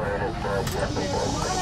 Planet, uh,